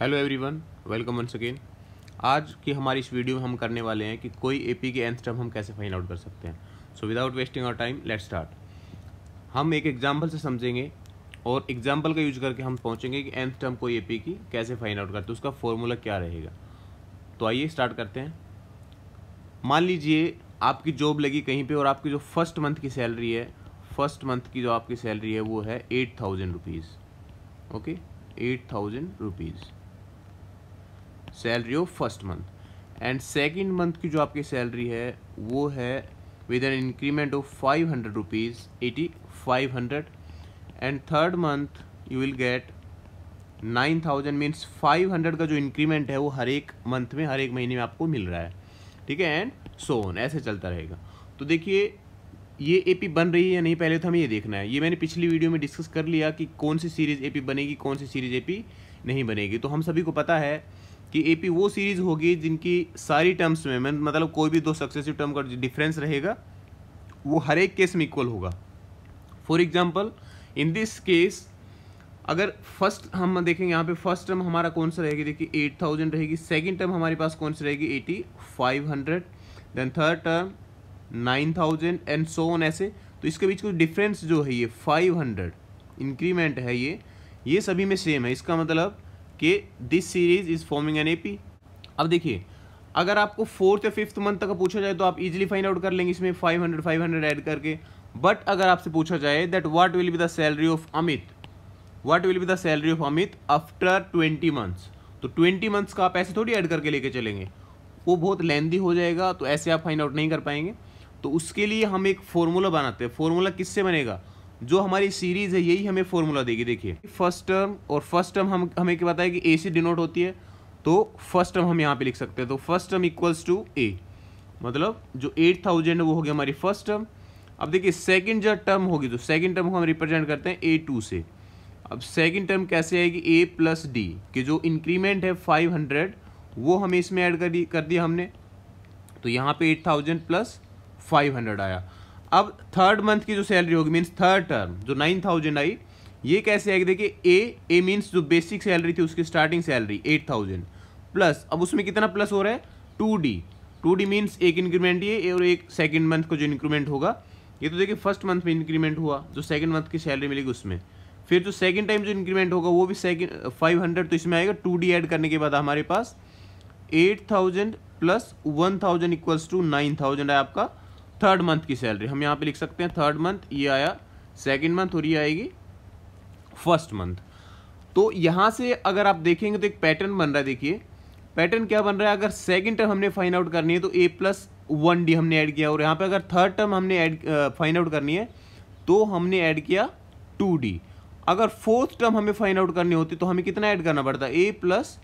Hello everyone welcome once again आज की हमारी इस वीडियो में हम करने वाले हैं कि कोई एपी के एंथ टर्म हम कैसे फाइंड आउट कर सकते हैं। So without wasting our time let start हम एक एग्जांपल से समझेंगे और एग्जांपल का यूज़ करके हम पहुँचेंगे कि एंथ टर्म कोई एपी की कैसे फाइंड आउट करते हैं, उसका फॉर्मूला क्या रहेगा। तो आइए स्टार्ट करते हैं। मान लीजिए आपकी जॉब लगी कहीं पर और आपकी जो फ़र्स्ट मंथ की सैलरी है फ़र्स्ट मंथ की जो आपकी सैलरी है वो है eight thousand rupees okay eight thousand rupees salary of first month. And second month की जो आपकी सैलरी है, वो है with an increment of five hundred rupees eighty five hundred and third month you will get nine thousand means five hundred का जो increment है, वो हर एक मंथ में, हर एक महीने में आपको मिल रहा है। ठीक है? एंड सो ऑन ऐसे चलता रहेगा। तो देखिए, ये एपी बन रही है या नहीं, पहले तो हमें ये देखना है। ये मैंने पिछली वीडियो में डिस्कस कर लिया कि कौन सी सीरीज़ एपी बनेगी, कौन सी सीरीज़ एपी नहीं बनेगी। तो हम सभी को पता है कि एपी वो सीरीज़ होगी जिनकी सारी टर्म्स में मतलब कोई भी दो सक्सेसिव टर्म का डिफरेंस रहेगा, वो हर एक केस में इक्वल होगा। For example in this case अगर फ़र्स्ट हम देखेंगे, यहाँ पे फ़र्स्ट टर्म हमारा कौन सा रहेगी? देखिए एट थाउज़ेंड रहेगी। सेकंड टर्म हमारे पास कौन सी रहेगी? Eighty five hundred then third term nine thousand and so on ऐसे। तो इसके बीच कुछ डिफरेंस जो है ये फाइव हंड्रेड इंक्रीमेंट है ये। ये सभी में सेम है। इसका मतलब कि this series is forming an AP अब देखिए, अगर आपको फोर्थ या फिफ्थ मंथ तक पूछा जाए तो आप इजीली फाइंड आउट कर लेंगे इसमें five hundred five hundred add करके। बट अगर आपसे पूछा जाए that what will be the salary of Amit what will be the salary of Amit after twenty months तो ट्वेंटी मंथ्स का आप ऐसे थोड़ी ऐड करके लेके चलेंगे। वो बहुत लेंदी हो जाएगा तो ऐसे आप फाइंड आउट नहीं कर पाएँगे। तो उसके लिए हम एक फॉर्मूला बनाते हैं। फॉर्मूला किससे बनेगा? जो हमारी सीरीज़ है, यही हमें फॉर्मूला देगी, देखिए। फ़र्स्ट टर्म और फ़र्स्ट टर्म हम, हमें क्या बताया कि ए से डिनोट होती है तो फ़र्स्ट टर्म हम यहाँ पे लिख सकते हैं। तो first term equals to a मतलब जो एट थाउज़ेंड वो हो गया हमारी फ़र्स्ट टर्म अब देखिए सेकंड जो टर्म होगी तो सेकंड टर्म को हम रिप्रेजेंट करते हैं ए टू से। अब सेकंड टर्म कैसे आएगी? ए प्लस डी कि जो इंक्रीमेंट है फाइव हंड्रेड वो हमें इसमें ऐड कर दी, कर दिया हमने। तो यहाँ पे eight thousand plus five hundred आया। अब थर्ड मंथ की जो सैलरी होगी मीन्स थर्ड टर्म जो नाइन थाउज़ेंड आई, ये कैसे आएगी देखिए ए ए मीन्स जो बेसिक सैलरी थी, उसकी starting salary eight thousand plus अब उसमें कितना प्लस हो रहा है? Two d two d means एक इंक्रीमेंट ये और एक सेकेंड मंथ का जो इंक्रीमेंट होगा, ये तो देखिए फ़र्स्ट मंथ में इंक्रीमेंट हुआ, जो सेकेंड मंथ की सैलरी मिलेगी उसमें. फिर जो सेकेंड टाइम जो इंक्रीमेंट होगा, वो भी सेकेंड फाइव हंड्रेड तो इसमें आएगा टू डी एड करने के बाद हमारे पास eight thousand plus one thousand equals to nine thousand है आपका. थर्ड मंथ की सैलरी हम यहाँ पे लिख सकते हैं थर्ड मंथ ये आया सेकेंड मंथ और ये आएगी फ़र्स्ट मंथ तो यहाँ से अगर आप देखेंगे तो एक पैटर्न बन रहा है, देखिए। पैटर्न क्या बन रहा है? अगर सेकंड टर्म हमने फाइंड आउट करनी है तो ए प्लस वन डी हमने ऐड किया। और यहाँ पे अगर थर्ड टर्म हमने ऐड फाइंड आउट करनी है तो हमने ऐड किया टू डी अगर फोर्थ टर्म हमें फाइंड आउट करनी होती तो हमें कितना ऐड करना पड़ता? ए प्लस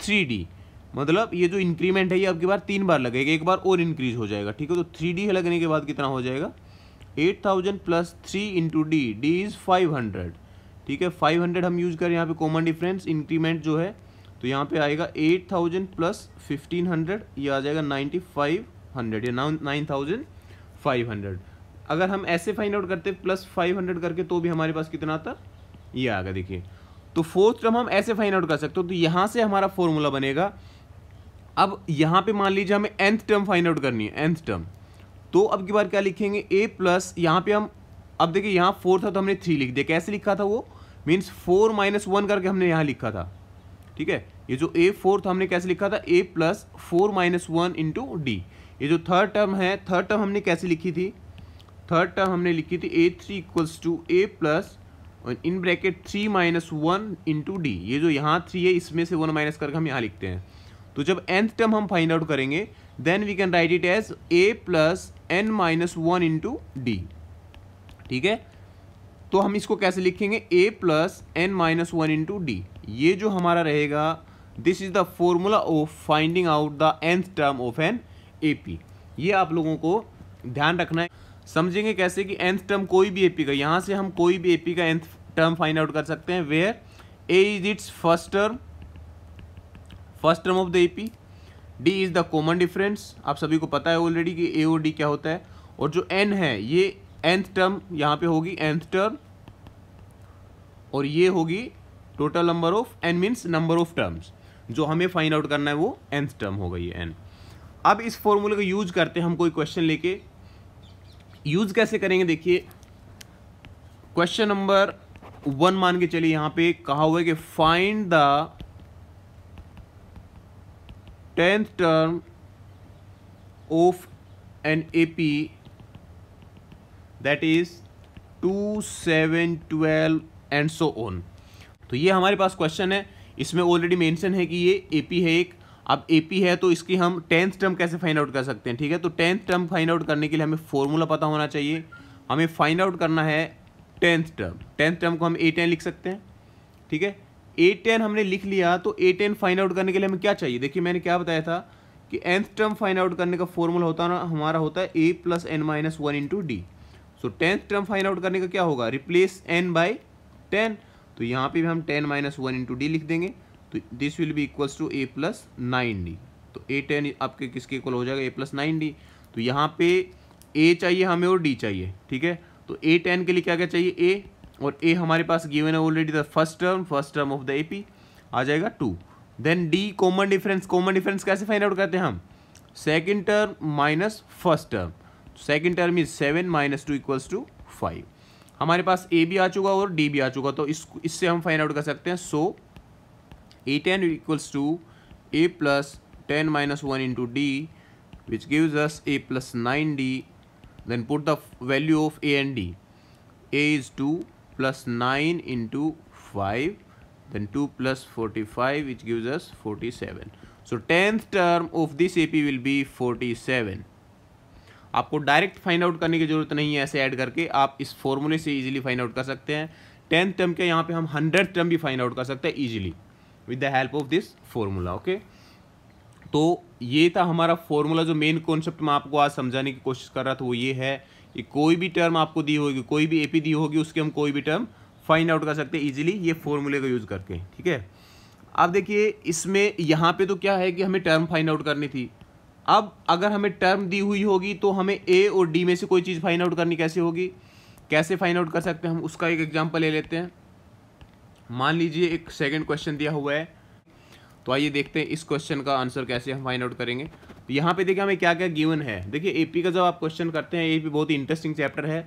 थ्री डी मतलब ये जो इंक्रीमेंट है, ये आपकी बार तीन बार लगेगा। एक बार और इंक्रीज हो जाएगा, ठीक है? तो थ्री डी लगने के बाद कितना हो जाएगा? Eight thousand plus three into d d is five hundred ठीक है? फाइव हंड्रेड हम यूज़ करें यहाँ पे कॉमन डिफरेंस इंक्रीमेंट जो है तो यहाँ पे आएगा eight thousand plus fifteen hundred ये आ जाएगा नाइन्टी फाइव हंड्रेड या नाइन थाउज़ेंड फाइव हंड्रेड अगर हम ऐसे फाइंड आउट करते प्लस फाइव हंड्रेड करके तो भी हमारे पास कितना आता? ये आ गया, देखिए। तो फोर्थ टर्म हम ऐसे फाइंड आउट कर सकते हो तो यहाँ से हमारा फॉर्मूला बनेगा अब यहाँ पे मान लीजिए हमें एंथ टर्म फाइंड आउट करनी है एंथ टर्म तो अब की बार क्या लिखेंगे? ए प्लस यहाँ पे हम, अब देखिए यहाँ फोर था तो हमने थ्री लिख दिया। कैसे लिखा था वो? मीन्स फोर माइनस वन करके हमने यहाँ लिखा था। ठीक है? ये जो ए फोर था, हमने कैसे लिखा था? A plus four minus one into d ये जो थर्ड टर्म है थर्ड टर्म हमने कैसे लिखी थी? थर्ड टर्म हमने लिखी थी a three equals to a plus in bracket three minus one into d ये जो यहाँ थ्री है, इसमें से वन माइनस करके हम यहाँ लिखते हैं। तो जब nth टर्म हम फाइंड आउट करेंगे then we can write it as a plus n minus one into d ठीक है? तो हम इसको कैसे लिखेंगे? A plus n minus one into d ये जो हमारा रहेगा this is the formula of finding out the nth term of an AP ये आप लोगों को ध्यान रखना है। समझेंगे कैसे कि nth टर्म कोई भी एपी का, यहाँ से हम कोई भी एपी का nth टर्म फाइंड आउट कर सकते हैं where a is its first term first term of the AP d is the common difference आप सभी को पता है ऑलरेडी कि ए और डी क्या होता है। और जो एन है, ये एंथ टर्म यहाँ पे होगी एंथ टर्म और ये होगी total number of n means number of terms जो हमें फाइंड आउट करना है वो एंथ टर्म होगा ये एन अब इस फॉर्मूले का यूज़ करते हैं हम कोई क्वेश्चन लेके। यूज़ कैसे करेंगे, देखिए। क्वेश्चन नंबर वन मान के चलिए यहाँ पे कहा हुआ है कि find the tenth term of an AP that is two seven twelve and so on तो ये हमारे पास क्वेश्चन है। इसमें ऑलरेडी मेंशन है कि ये एपी है एक। अब एपी है तो इसकी हम टेंथ टर्म कैसे फाइंड आउट कर सकते हैं, ठीक है? तो टेंथ टर्म फाइंड आउट करने के लिए हमें फॉर्मूला पता होना चाहिए। हमें फाइंड आउट करना है टेंथ टर्म टेंथ टर्म को हम ए टेन लिख सकते हैं, ठीक है? ए टेन हमने लिख लिया तो ए टेन फाइंड आउट करने के लिए हमें क्या चाहिए? देखिए, मैंने क्या बताया था कि एंथ टर्म फाइंड आउट करने का फॉर्मूला होता है हमारा होता है a plus n minus one into d so tenth term find out करने का क्या होगा? रिप्लेस एन बाई टेन तो यहाँ पे भी हम ten minus one into d लिख देंगे। तो this will be equals to a plus nine d तो ए टेन आपके किसके इक्वल हो जाएगा? ए प्लस नाइन डी तो यहाँ पे ए चाहिए हमें और डी चाहिए, ठीक है? तो ए टेन के लिए क्या क्या चाहिए? ए और ए हमारे पास गिवन है already the first term first term of the A P आ जाएगा two then d common difference common difference कैसे फाइंड आउट करते हैं हम? Second term minus first term second term is seven minus two equals to five हमारे पास ए भी आ चुका और डी भी आ चुका तो इस, इससे हम फाइंड आउट कर सकते हैं. So a ten equals to a plus ten minus one into d which us a plus nine d then put the value of a and d a is two plus 9 into 5 then 2 plus 45 which gives us 47 so 10th term of this AP will be 47 आपको direct find out करने की ज़रूरत नहीं है ऐसे add करके, आप इस फॉर्मूले से इजीली फाइंड आउट कर सकते हैं। टेंथ टर्म के यहाँ पे हम हंड्रेड टर्म भी फाइंड आउट कर सकते हैं easily with the help of this formula okay तो ये था हमारा फॉर्मूला जो मेन कॉन्सेप्ट मैं आपको आज समझाने की कोशिश कर रहा था, वो ये है कि कोई भी टर्म आपको दी होगी, कोई भी एपी दी होगी, उसके हम कोई भी टर्म फाइंड आउट कर सकते हैं इजीली ये फॉर्मूले का यूज़ करके, ठीक है? अब देखिए, इसमें यहाँ पे तो क्या है कि हमें टर्म फाइंड आउट करनी थी। अब अगर हमें टर्म दी हुई होगी तो हमें ए और डी में से कोई चीज़ फाइंड आउट करनी कैसे होगी? कैसे फाइंड आउट कर सकते हैं हम? उसका एक एग्ज़ाम्पल ले लेते हैं। मान लीजिए एक सेकेंड क्वेश्चन दिया हुआ है। तो आइए देखते हैं इस क्वेश्चन का आंसर कैसे हम फाइंड आउट करेंगे। तो यहाँ पे देखिए हमें क्या क्या गिवन है। देखिए एपी का जब आप क्वेश्चन करते हैं एपी बहुत ही इंटरेस्टिंग चैप्टर है।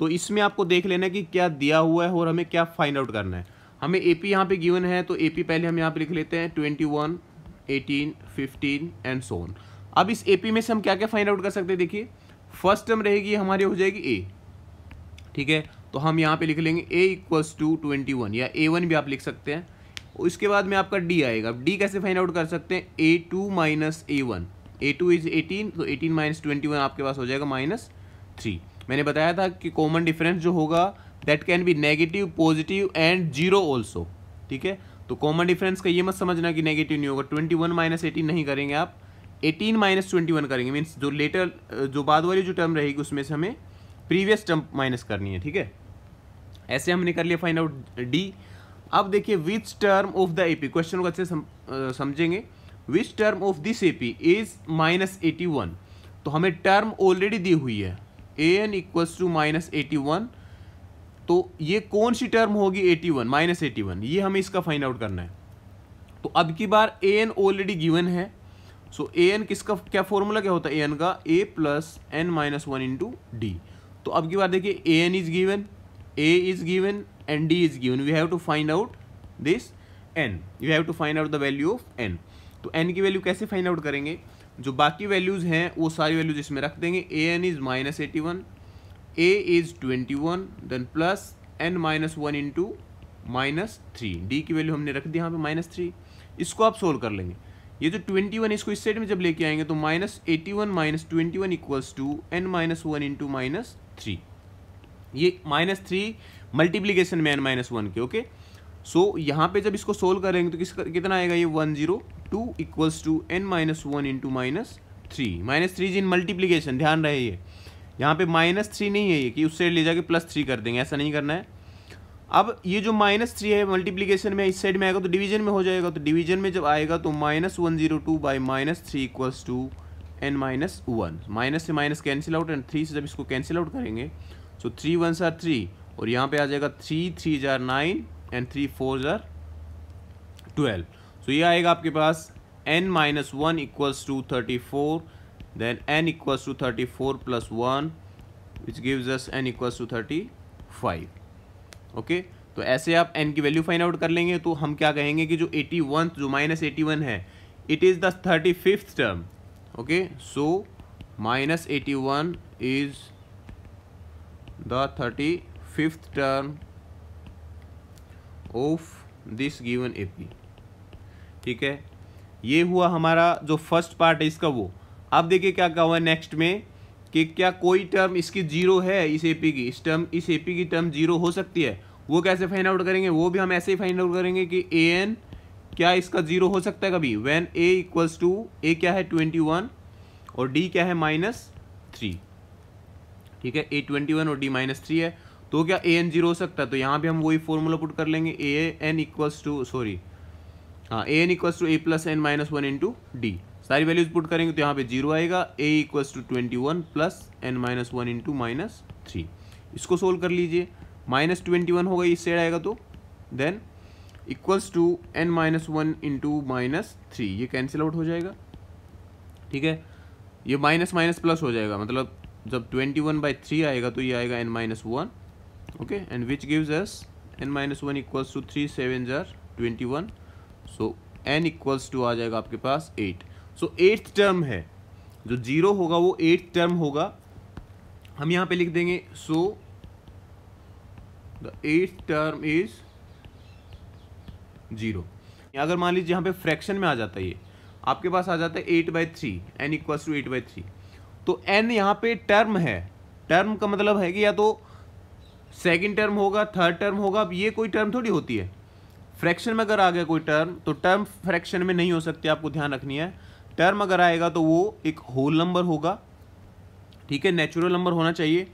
तो इसमें आपको देख लेना कि क्या दिया हुआ है और हमें क्या फाइंड आउट करना है। हमें ए पी यहाँ पे गिवन है तो ए पी पहले हम यहाँ पे लिख लेते हैं twenty one eighteen fifteen and so on अब इस ए पी में से हम क्या क्या फाइंड आउट कर सकते हैं, देखिए। फ़र्स्ट टर्म रहेगी, हमारी हो जाएगी ए ठीक है? तो हम यहाँ पे लिख लेंगे a equals to twenty one या ए वन भी आप लिख सकते हैं। उसके बाद में आपका डी आएगा। डी कैसे फाइंड आउट कर सकते हैं? A two minus a one a two is eighteen तो एटीन माइनस ट्वेंटी वन आपके पास हो जाएगा माइनस थ्री मैंने बताया था कि कॉमन डिफरेंस जो होगा that can be negative positive and zero also ठीक है? तो कॉमन डिफरेंस का ये मत समझना कि नेगेटिव नहीं होगा. ट्वेंटी वन माइनस एटीन नहीं करेंगे आप. एटीन माइनस ट्वेंटी वन करेंगे. मीन्स जो लेटर जो बाद वाली जो टर्म रहेगी, उसमें से हमें प्रीवियस टर्म माइनस करनी है. ठीक है? ऐसे हमने कर लिया फाइंड आउट डी अब देखिए which term of the AP question को अच्छे समझेंगे. Which term of this A P is minus eighty one तो हमें टर्म ऑलरेडी दी हुई है। A n equals to minus eighty one तो ये कौन सी टर्म होगी eighty one minus eighty one ये हमें इसका फाइंड आउट करना है। तो अब की बार ए एन ऑलरेडी गिवन है। सो ए एन किसका, क्या फॉर्मूला क्या होता है? ए एन का a plus n minus one into d तो अब की बार देखिए a n is given a is given and d is given we have to find out this n you have to find out the value of n तो N की value कैसे find out करेंगे? जो बाकी values हैं, वो सारी values इसमें रख देंगे। A n is minus eighty one a is twenty one then plus n minus one into minus three d की वैल्यू हमने रख दी यहाँ पे माइनस थ्री इसको आप सोल्व कर लेंगे। ये जो ट्वेंटी वन इसको इस साइड में जब लेके आएँगे तो minus eighty one minus twenty one equals to n minus one into minus three ये माइनस थ्री मल्टीप्लीकेशन में एन माइनस वन के ओके सो यहाँ पे जब इसको सोल्व करेंगे तो किस कितना आएगा ये? One zero two equals to n minus one into minus three. Minus three in multiplication, ध्यान रहे ये। यहाँ पे माइनस थ्री नहीं है ये, कि उस साइड ले जाके प्लस थ्री कर देंगे, ऐसा नहीं करना है। अब ये जो माइनस थ्री है, मल्टीप्लीकेशन में इस साइड में आएगा तो डिवीज़न में हो जाएगा तो डिवीज़न में जब आएगा तो minus one zero two by minus three equals to n minus one. Minus से minus cancel out, and three से जब इसको कैंसिल आउट करेंगे सो थ्री वन जार थ्री, और यहाँ पे आ जाएगा three three jar nine, and three four jar twelve. So ये आएगा आपके पास n minus one equals to thirty four then n equals to thirty four plus one which gives us n equals to thirty five okay तो ऐसे आप n की value find out कर लेंगे तो हम क्या कहेंगे कि जो एटी वन जो माइनस एटी वन है it is the thirty fifth term okay so minus eighty one is the thirty fifth term of this given AP ठीक है? ये हुआ हमारा जो फ़र्स्ट पार्ट है इसका वो। अब देखिए क्या कहा हुआ है नेक्स्ट में, कि क्या कोई टर्म इसकी ज़ीरो है इस एपी की? इस टर्म इस एपी की टर्म ज़ीरो हो सकती है? वो कैसे फाइंड आउट करेंगे? वो भी हम ऐसे ही फाइंड आउट करेंगे कि ए एन क्या इसका ज़ीरो हो सकता है कभी? When a equals to a क्या है? ट्वेंटी वन और डी क्या है? माइनस थ्री ठीक है? ए ट्वेंटी वन और डी माइनस थ्री है। तो क्या ए एन ज़ीरो हो सकता है? तो यहाँ भी हम वही फॉर्मूला पुट कर लेंगे। A n equals to sorry हाँ a n equals to a plus n minus one into d सारी वैल्यूज़ पुट करेंगे तो यहाँ पे ज़ीरो आएगा। A equals to twenty one plus n minus one into minus three इसको solve कर लीजिए। माइनस ट्वेंटी वन होगा इस साइड आएगा तो। Then equals to n minus one into minus three ये कैंसिल आउट हो जाएगा। ठीक है? ये माइनस माइनस प्लस हो जाएगा। मतलब जब ट्वेंटी वन बाई थ्री आएगा तो ये आएगा n minus one okay and which gives us n minus one equals to three seven jar twenty one so n equals to आ जाएगा आपके पास एट सो एट्थ टर्म है. जो ज़ीरो होगा, वो एट्थ टर्म होगा. हम यहाँ पे लिख देंगे so the eighth term is zero अगर मान लीजिए यहाँ पे फ्रैक्शन में आ जाता है ये, आपके पास आ जाता है eight by three n equals to eight by three तो एन यहाँ पे टर्म है. टर्म का मतलब है कि या तो सेकंड टर्म होगा थर्ड टर्म होगा. अब ये कोई टर्म थोड़ी होती है. फ्रैक्शन में अगर आ गया कोई टर्म तो टर्म फ्रैक्शन में नहीं हो सकती, आपको ध्यान रखनी है। टर्म अगर आएगा तो वो एक होल नंबर होगा। ठीक है नेचुरल नंबर होना चाहिए।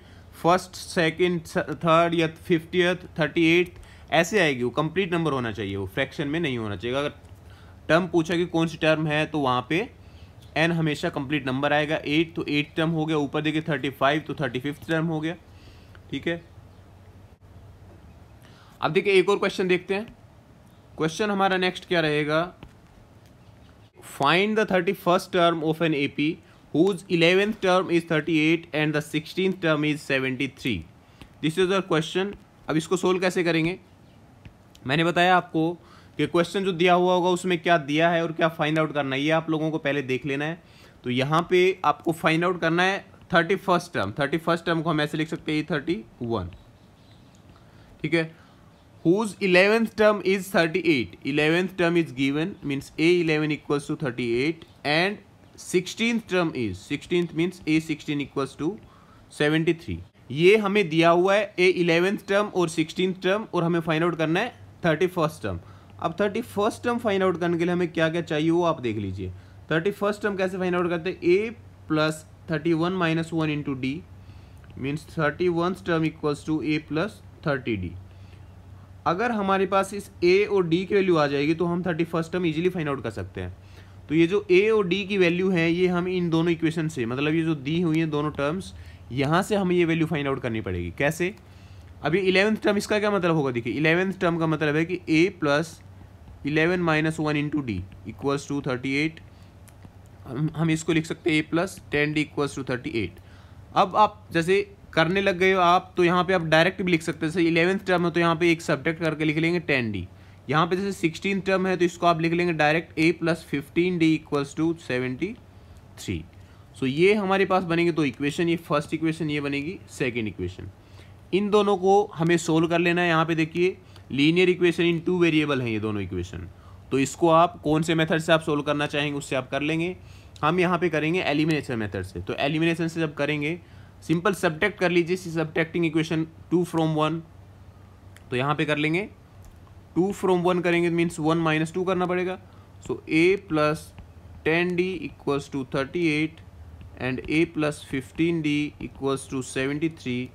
फ़र्स्ट सेकंड थर्ड या फिफ्टियथ थर्टी एट ऐसे आएगी वो कंप्लीट नंबर होना चाहिए वो फ्रैक्शन में नहीं होना चाहिए। अगर टर्म पूछा कि कौन सी टर्म है तो वहाँ पे एन हमेशा कंप्लीट नंबर आएगा। एट तो एट टर्म हो गया, ऊपर देखिए थर्टी फाइव तो थर्टी फिफ्थ टर्म हो गया। ठीक है? अब देखिए, एक और क्वेश्चन देखते हैं। क्वेश्चन हमारा नेक्स्ट क्या रहेगा? Find the thirty first term of an AP whose 11th term is 38 and the 16th term is 73 this is a question अब इसको सोल्व कैसे करेंगे? मैंने बताया आपको कि क्वेश्चन जो दिया हुआ होगा उसमें क्या दिया है और क्या फाइंड आउट करना है, ये आप लोगों को पहले देख लेना है। तो यहाँ पे आपको फाइंड आउट करना है thirty first term thirty first term को हम ऐसे लिख सकते हैं थर्टी वन ठीक है? Whose 11th term is 38 11th term is given, means a11 equals to 38 and 16th term is 16th means a16 equals to 73 ये हमें दिया हुआ है ए इलेवेंथ टर्म और सिक्सटीन टर्म और हमें फाइंड आउट करना है थर्टी फ़र्स्ट टर्म अब thirty first term find out करने के लिए हमें क्या क्या चाहिए वो आप देख लीजिए। थर्टी फ़र्स्ट टर्म कैसे फाइंड आउट करते हैं? A plus thirty one minus one into d means thirty one term equals to a plus thirty d अगर हमारे पास इस ए और डी की वैल्यू आ जाएगी तो हम thirty first term easily find out कर सकते हैं। तो ये जो ए और डी की वैल्यू है, ये हम इन दोनों इक्वेशन से मतलब ये जो दी हुई हैं दोनों टर्म्स यहाँ से हमें ये वैल्यू फाइंड आउट करनी पड़ेगी। कैसे? अभी इलेवेंथ टर्म इसका क्या मतलब होगा? देखिए इलेवेंथ टर्म का मतलब है कि a plus eleven minus one into d equals to thirty eight हम इसको लिख सकते हैं a plus ten d equals to thirty eight अब आप, जैसे करने लग गए हो आप तो यहाँ पे आप डायरेक्ट भी लिख सकते हैं। जैसे इलेवेंथ टर्म है तो यहाँ पे एक सब्जेक्ट करके लिख लेंगे टेन डी यहाँ पे जैसे सिक्सटीन टर्म है तो इसको आप लिख लेंगे direct a plus fifteen d equals to seventy three so ये हमारे पास बनेंगे तो इक्वेशन ये फ़र्स्ट इक्वेशन ये बनेगी सेकेंड इक्वेशन इन दोनों को हमें सोल्व कर लेना है। यहाँ पे देखिए linear equation in two variable हैं ये दोनों इक्वेशन तो इसको आप कौन से मेथड से आप सोल्व करना चाहेंगे, उससे आप कर लेंगे। हम यहाँ पे करेंगे एलिमिनेशन मेथड से। तो एलिमिनेशन से जब करेंगे सिंपल सब्टेक्ट कर लीजिए subtracting equation two from one. तो यहाँ पे कर लेंगे। टू फ्रॉम वन करेंगे मीन्स वन माइनस टू करना पड़ेगा। So a plus ten d equals to thirty eight and a plus fifteen d equals to seventy three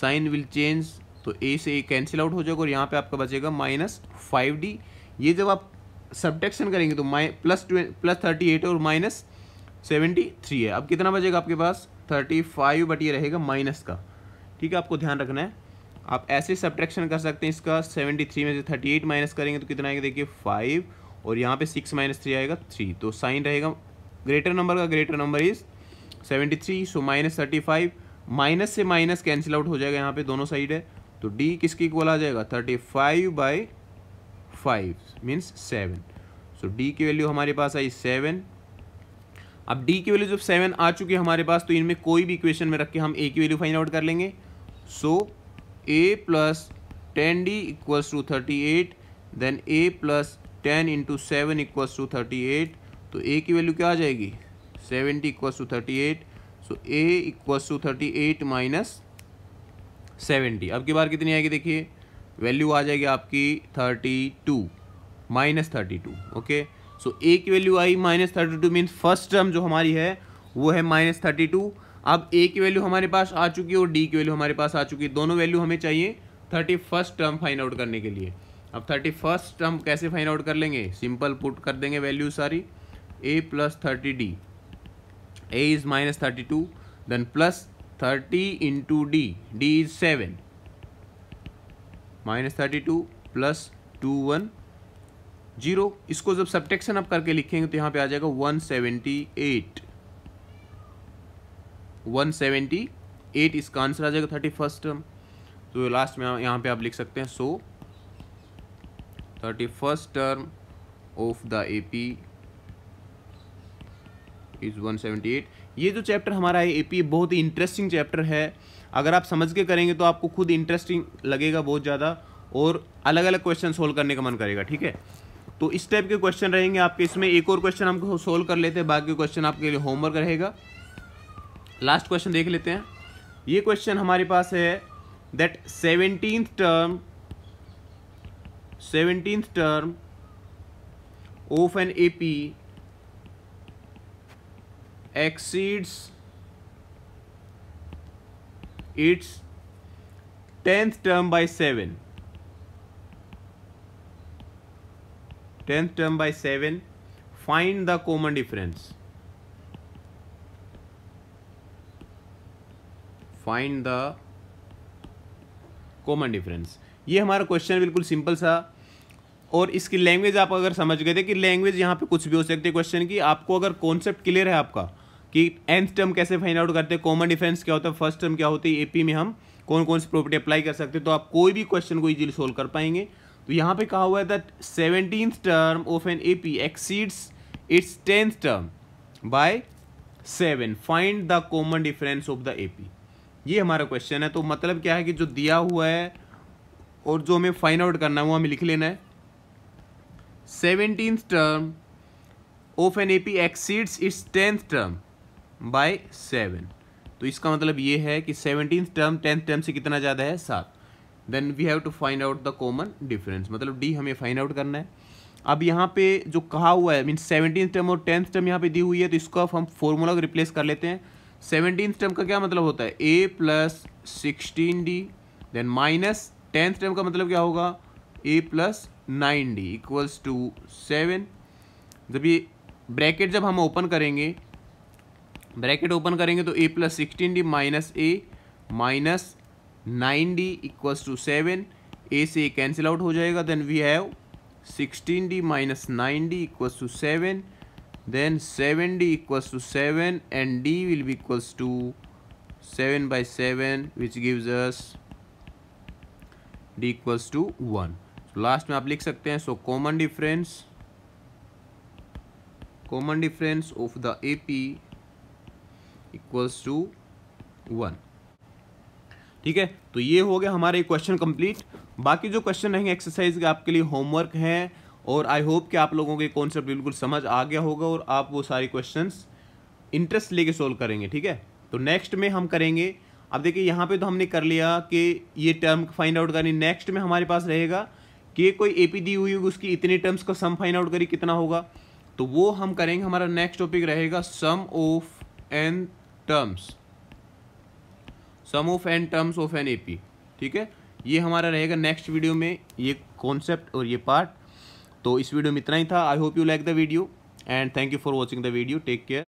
sign will change तो a से ए कैंसिल आउट हो जाएगा और यहाँ पे आपका बचेगा माइनस फाइव डी ये जब आप सब्टेक्शन करेंगे तो माइ प्लस प्लस थर्टी एट और माइनस सेवेंटी थ्री है। अब कितना बचेगा आपके पास? थर्टी फाइव बट ये रहेगा माइनस का। ठीक है, आपको ध्यान रखना है। आप ऐसे सब्ट्रैक्शन कर सकते हैं इसका। सेवेंटी थ्री में से थर्टी एट माइनस करेंगे तो कितना आएगा? देखिए फाइव और यहाँ पे सिक्स माइनस थ्री आएगा थ्री तो साइन रहेगा ग्रेटर नंबर का greater number is seventy three so minus thirty five minus से माइनस कैंसिल आउट हो जाएगा यहाँ पे, दोनों साइड है। तो डी किसकी इक्वल आ जाएगा? Thirty five by five means seven so D की वैल्यू हमारे पास आई सेवन अब डी की वैल्यू जब सेवन आ चुकी है हमारे पास तो इनमें कोई भी इक्वेशन में रख के हम ए की वैल्यू फाइंड आउट कर लेंगे। So A plus ten D equals to thirty eight then A plus ten into seven equals to thirty eight तो ए की वैल्यू क्या आ जाएगी? Seventy equals to thirty eight so A equals to thirty eight minus seventy अब की बार कितनी आएगी देखिए? वैल्यू आ जाएगी आपकी thirty two minus thirty two okay so A की वैल्यू आई minus thirty two means first term जो हमारी है, वो है माइनस थर्टी टू अब ए की वैल्यू हमारे पास आ चुकी है और डी की वैल्यू हमारे पास आ चुकी है। दोनों वैल्यू हमें चाहिए thirty first term find out करने के लिए। अब थर्टी फ़र्स्ट टर्म कैसे फाइंड आउट कर लेंगे? सिंपल पुट कर देंगे वैल्यू सारी। A plus thirty D A is minus thirty two then plus thirty into D D is seven minus thirty two plus two one zero, इसको जब सब्टेक्शन आप करके लिखेंगे तो यहाँ पे आ जाएगा one seventy eight one seventy eight इसका आंसर आ जाएगा थर्टी फ़र्स्ट टर्म तो लास्ट में यहाँ पे आप लिख सकते हैं so thirty first term of the A P is one seventy eight ये जो चैप्टर हमारा है ए पी बहुत ही इंटरेस्टिंग चैप्टर है। अगर आप समझ के करेंगे तो आपको खुद इंटरेस्टिंग लगेगा बहुत ज़्यादा और अलग अलग क्वेश्चन सोल्व करने का मन करेगा, ठीक है? तो इस टाइप के क्वेश्चन रहेंगे आपके इसमें। एक और क्वेश्चन हम सोल्व कर लेते हैं, बाकी क्वेश्चन आपके लिए होमवर्क रहेगा। लास्ट क्वेश्चन देख लेते हैं। ये क्वेश्चन हमारे पास है that seventeen term seventeen term of an AP exceeds its tenth term by seven tenth term by seven, find the common difference. Find the common difference. ये हमारा क्वेश्चन बिल्कुल सिंपल सा। और इसकी लैंग्वेज आप अगर समझ गए थे कि लैंग्वेज यहाँ पे कुछ भी हो सकती है क्वेश्चन की, आपको अगर कॉन्सेप्ट क्लियर है आपका कि एंथ टर्म कैसे फाइंड आउट करते हैं कॉमन डिफरेंस क्या होता है फ़र्स्ट टर्म क्या होती है एपी में हम कौन कौन सी प्रॉपर्टी अप्लाई कर सकते हैं तो आप कोई भी क्वेश्चन को इजीली सोल्व कर पाएँगे। तो यहाँ पे कहा हुआ है that seventeen term of an A P exceeds its tenth term by seven find the common difference of the A P ये हमारा क्वेश्चन है तो मतलब क्या है कि जो दिया हुआ है और जो हमें फाइंड आउट करना है, वो हमें लिख लेना है। Seventeen term of an A P exceeds its tenth term by seven तो इसका मतलब ये है कि सेवनटीन टर्म टेंथ टर्म से कितना ज़्यादा है? सात। Then we have to find out the common difference मतलब डी हमें फाइंड आउट करना है। अब यहाँ पे जो कहा हुआ है मीन सेवनटीन टर्म और टेंथ टर्म यहाँ पे दी हुई है तो इसको हम फॉर्मूला को रिप्लेस कर लेते हैं। सेवनटीन टर्म का क्या मतलब होता है? A plus sixteen D then minus tenth term का मतलब क्या होगा? A plus nine D equals to seven जब ये ब्रैकेट जब हम ओपन करेंगे ब्रैकेट ओपन करेंगे तो A plus sixteen D minus A minus nine D equals to seven A से ए कैंसिल आउट हो जाएगा then we have sixteen D minus nine D equals to seven then seven D equals to seven and D will be equals to seven by seven which gives D equals to one last में आप लिख सकते हैं so common difference common difference of the A P equals to one ठीक है? तो ये हो गया हमारे क्वेश्चन कंप्लीट बाकी जो क्वेश्चन रहेंगे एक्सरसाइज के आपके लिए होमवर्क है और आई होप कि आप लोगों के कॉन्सेप्ट बिल्कुल समझ आ गया होगा और आप वो सारे क्वेश्चन इंटरेस्ट लेके सोल्व करेंगे, ठीक है? तो नेक्स्ट में हम करेंगे, अब देखिए यहाँ पे तो हमने कर लिया कि ये टर्म फाइंड आउट करनी नेक्स्ट में हमारे पास रहेगा कि कोई एपी दी हुई होगी, उसकी इतने टर्म्स का सम फाइंड आउट करी कितना होगा? तो वो हम करेंगे, हमारा नेक्स्ट टॉपिक रहेगा sum of n terms sum of n terms of an AP, ठीक है? ये हमारा रहेगा नेक्स्ट वीडियो में ये कॉन्सेप्ट और ये पार्ट तो इस वीडियो में इतना ही था। I hope you like the video and thank you for watching the video take care